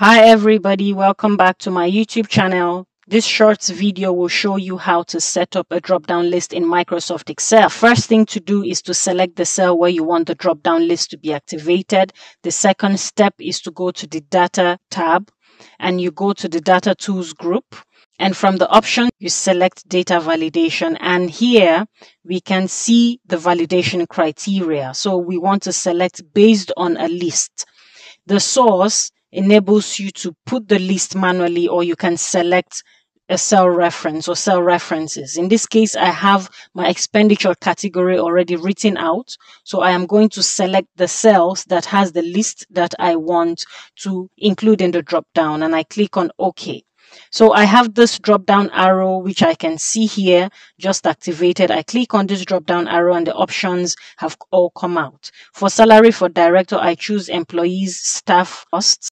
Hi everybody, welcome back to my YouTube channel. This short video will show you how to set up a drop-down list in Microsoft Excel. First thing to do is to select the cell where you want the drop-down list to be activated. The second step is to go to the Data tab and you go to the Data Tools group. And from the option, you select data validation. And here we can see the validation criteria. So we want to select based on a list. The source enables you to put the list manually or you can select a cell reference or cell references. In this case, I have my expenditure category already written out. So I am going to select the cells that has the list that I want to include in the drop down and I click on OK. So I have this drop down arrow, which I can see here, just activated. I click on this drop down arrow and the options have all come out. For salary for director, I choose employees, staff costs.